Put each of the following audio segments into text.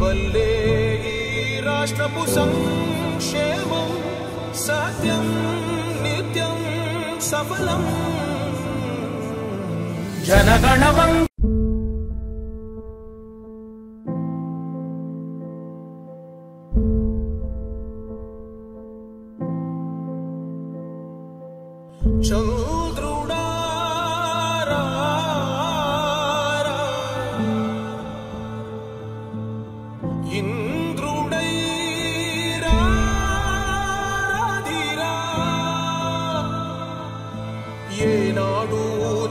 वल्ले राष्ट्रपु संक्षेमं सत्यं नित्यं सफलम् जनगणवम् ఏనాడు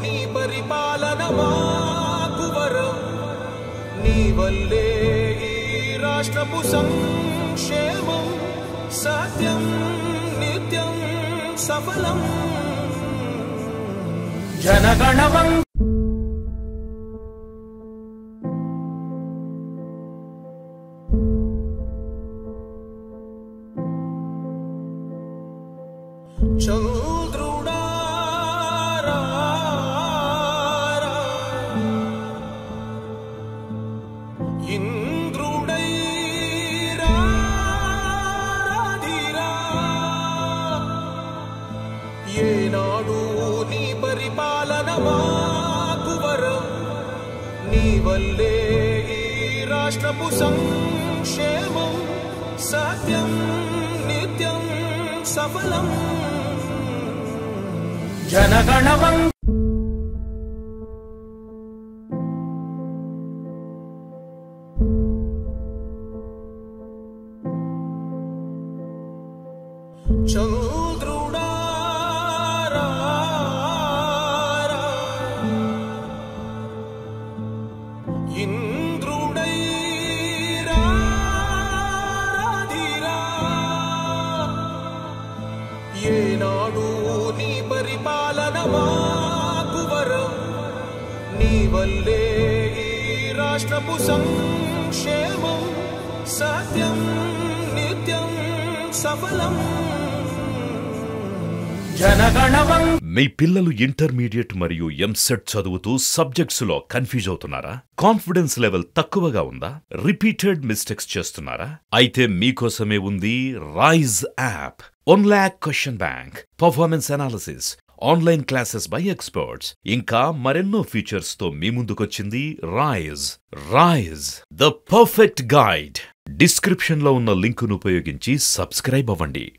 నీ పరిపాలన మాకు వరం నీ వల్లే ఈ రాష్ట్రపు సంక్షేమం సత్యం నిత్యం సఫలం జనగణమం చంద్రుడారా ఇంద్రుడై ఏనాడు నీ పరిపాలన మాకు వరం. నీ వల్లే ఈ రాష్ట్రపు సంక్షేమం సత్యం నిత్యం సఫలం. జనగణమం ఏనాడు నీ పరిపాలన మాకు వరం. నీ వల్లే ఈ రాష్ట్రపు సంక్షేమం సత్యం నిత్యం సఫలం. మీ పిల్లలు ఇంటర్మీడియట్ మరియు ఎంసెట్ చదువుతూ సబ్జెక్ట్స్లో కన్ఫ్యూజ్ అవుతున్నారా? కాన్ఫిడెన్స్ లెవెల్ తక్కువగా ఉందా? రిపీటెడ్ మిస్టేక్స్ చేస్తున్నారా? అయితే మీకోసమే ఉంది Rise app one lakh question bank performance analysis online classes by experts ఇంకా మరెన్నో ఫీచర్స్తో మీ ముందుకొచ్చింది Rise Rise the perfect guide డిస్క్రిప్షన్లో ఉన్న లింకును ఉపయోగించి సబ్స్క్రైబ్ అవ్వండి.